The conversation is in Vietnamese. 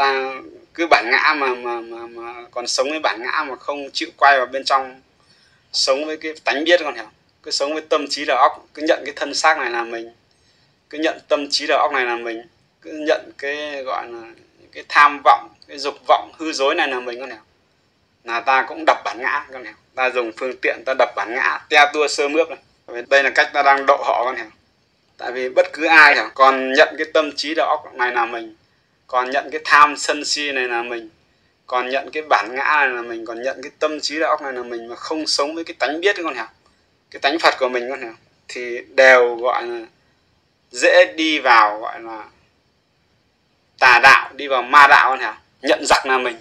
ta cứ bản ngã mà mà mà mà còn sống với bản ngã mà không chịu quay vào bên trong, sống với cái tánh biết còn hiểu cứ sống với tâm trí đầu óc, cứ nhận cái thân xác này là mình, cứ nhận tâm trí đầu óc này là mình, cứ nhận cái gọi là cái tham vọng, cái dục vọng, hư dối này là mình con hiểu là ta cũng đập bản ngã con hiểu ta dùng phương tiện ta đập bản ngã, te tua sơ mướp này. Đây là cách ta đang độ họ con hiểu tại vì bất cứ ai hiểu còn nhận cái tâm trí đầu óc này là mình còn nhận cái tham sân si này là mình. Còn nhận cái bản ngã này là mình. Còn nhận cái tâm trí đạo này là mình mà không sống với cái tánh biết con hiểu cái tánh phật của mình con hiểu thì đều gọi là dễ đi vào gọi là tà đạo, đi vào ma đạo con hiểu nhận giặc là mình.